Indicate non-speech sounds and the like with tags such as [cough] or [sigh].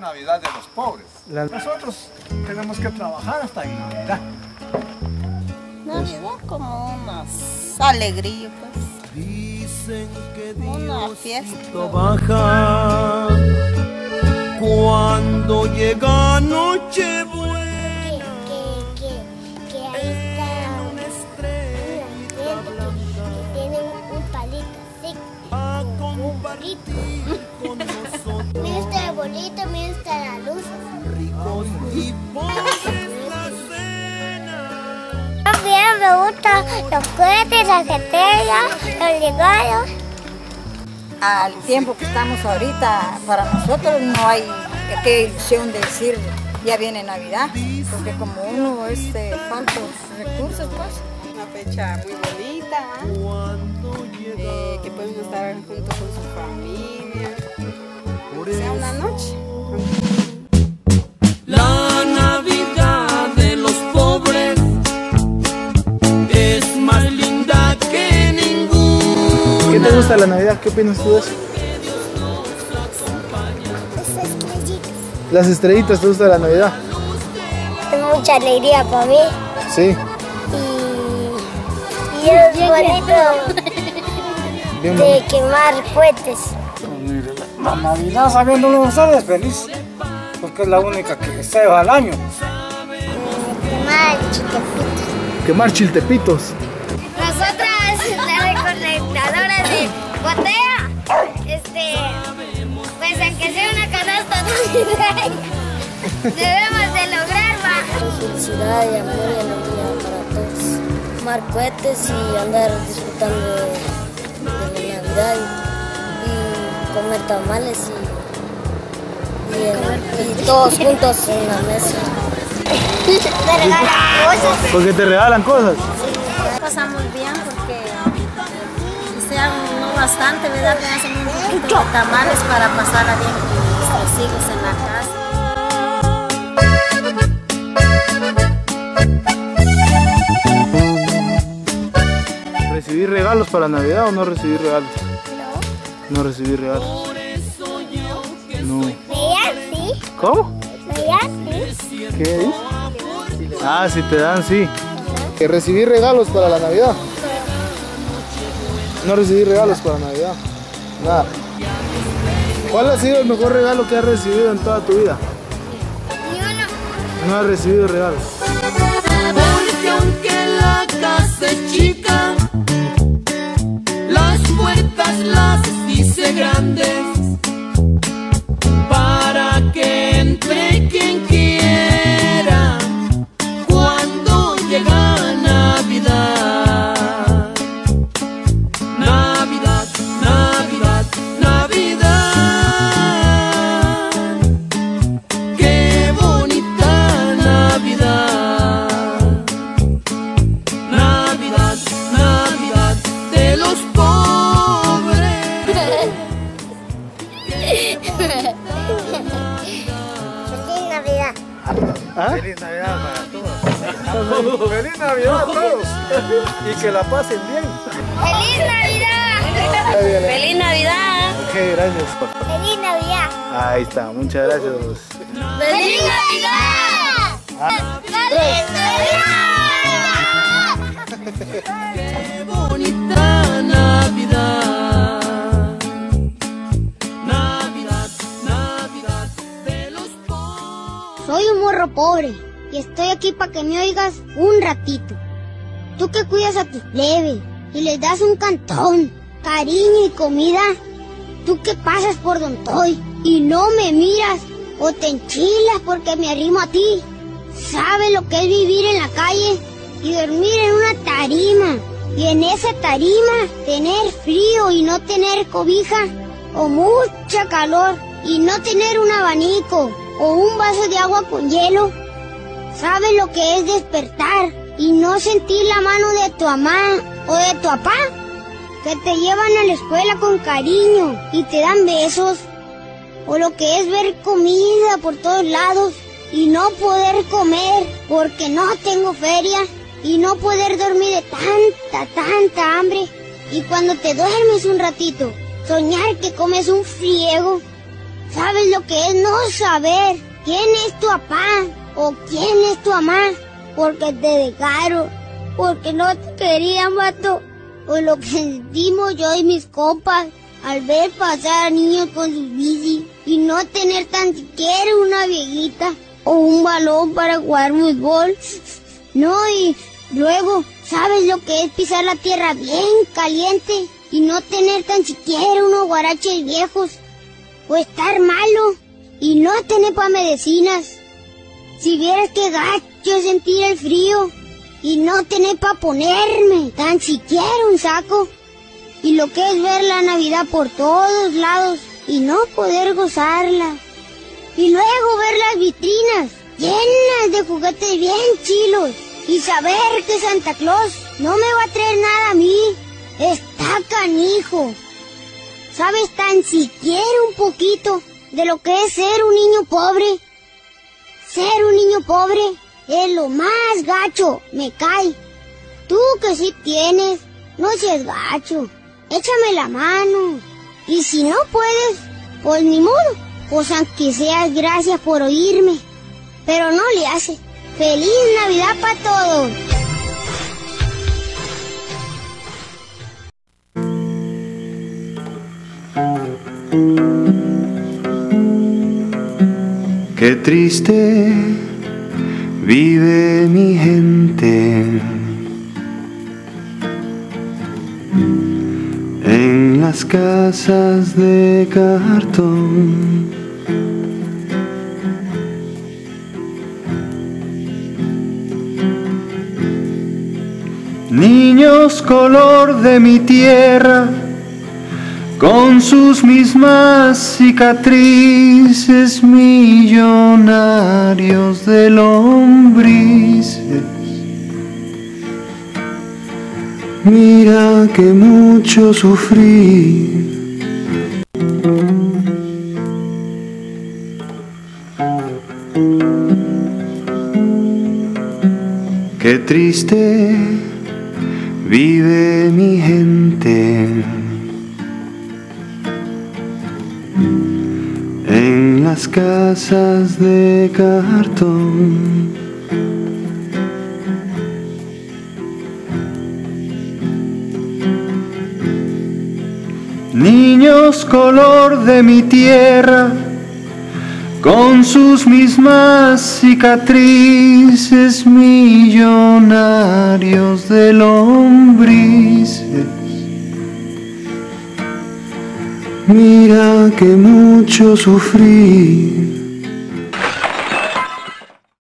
la Navidad de los pobres. Nosotros tenemos que trabajar hasta en Navidad. Navidad como una alegría, pues. Dicen que Una fiesta. baja cuando llega Nochebuena. que, que, que ahí está Una gente que, que tiene un palito así, a un bolito. Esta la luz. ricos y pobres la cena. También me gustan los cohetes, las estrellas, los regalos. al tiempo que estamos ahorita, para nosotros no hay qué ilusión de decir ya viene Navidad, porque como uno este, falta recursos, pues. Una fecha muy bonita, Eh, que podemos estar juntos con su familia. Sea una noche. La Navidad de los pobres es más linda que ninguna. ¿Qué te gusta la Navidad? ¿Qué opinas tú de eso? Esas estrellitas. Las estrellitas, ¿te gusta la Navidad? Es mucha alegría para mí. Sí. Y, y es bonito de quemar cohetes. La Navidad, sabiéndolo ustedes, feliz. Porque es la única que se va al año. Quemar chiquititos. Quemar chiltepitos. Nosotras, las recolectadoras de botella, este, pues aunque sea una canasta navideña, [laughs] debemos de lograr más. felicidad y amor y alegría para todos. Quemar cohetes y andar disfrutando de, de la Navidad comer tamales y, y, todos juntos en la mesa. Me regalan cosas. Porque te regalan cosas. Pasamos bien porque sea no bastante, ¿verdad? Que hacen un poquito de tamales para pasarla bien con nuestros hijos en la casa. ¿Recibir regalos para Navidad o no recibir regalos? No. Recibir regalos. No. Sí, ¿Cómo? sí. ¿Qué dices? Ah, si te dan, sí. Que recibir regalos para la Navidad. No recibir regalos para Navidad. Nada. ¿Cuál ha sido el mejor regalo que has recibido en toda tu vida? Ni uno. No has recibido regalos. Porque aunque la casa es chica, las puertas las hice grandes Feliz Navidad. ¿Ah? Feliz Navidad para todos. Feliz Navidad a todos. Y que la pasen bien. ¡Feliz Navidad! ¡Feliz Navidad! Ok, gracias. ¡Feliz Navidad! Ahí está, muchas gracias. ¡Feliz Navidad! ¡Feliz Navidad! Qué bonita Navidad. Soy un morro pobre y estoy aquí para que me oigas un ratito. Tú que cuidas a tus plebes y les das un cantón, cariño y comida. Tú que pasas por Don Toy y no me miras o te enchilas porque me arrimo a ti. ¿Sabes lo que es vivir en la calle y dormir en una tarima? Y en esa tarima tener frío y no tener cobija o mucha calor y no tener un abanico o un vaso de agua con hielo. ¿Sabes lo que es despertar y no sentir la mano de tu mamá o de tu papá? Que te llevan a la escuela con cariño y te dan besos. O lo que es ver comida por todos lados y no poder comer porque no tengo feria y no poder dormir de tanta, tanta hambre. Y cuando te duermes un ratito, soñar que comes un friego ¿Sabes lo que es no saber quién es tu papá o quién es tu mamá? Porque te dejaron, porque no te querían, vato. O lo que sentimos yo y mis compas al ver pasar a niños con sus bici y no tener tan siquiera una viejita o un balón para jugar fútbol. No, y luego, ¿sabes lo que es pisar la tierra bien caliente y no tener tan siquiera unos guaraches viejos? O estar malo y no tener para medicinas. Si vieras que gacho sentir el frío y no tener para ponerme tan siquiera un saco. Y lo que es ver la Navidad por todos lados y no poder gozarla. Y luego ver las vitrinas llenas de juguetes bien chilos y saber que Santa Claus no me va a traer nada a mí. Está canijo. ¿Sabes tan siquiera un poquito de lo que es ser un niño pobre? Ser un niño pobre es lo más gacho, me cae. Tú que sí tienes, no seas gacho. Échame la mano. Y si no puedes, pues ni modo. Pues aunque seas gracias por oírme. Pero no le hace. ¡Feliz Navidad para todos! Qué triste vive mi gente en las casas de cartón. Niños color de mi tierra, con sus mismas cicatrices millonarios de lombrices. Mira que mucho sufrí. Qué triste vive mi gente las casas de cartón. Niños color de mi tierra, con sus mismas cicatrices millonarios de lombrices. Mira que mucho sufrí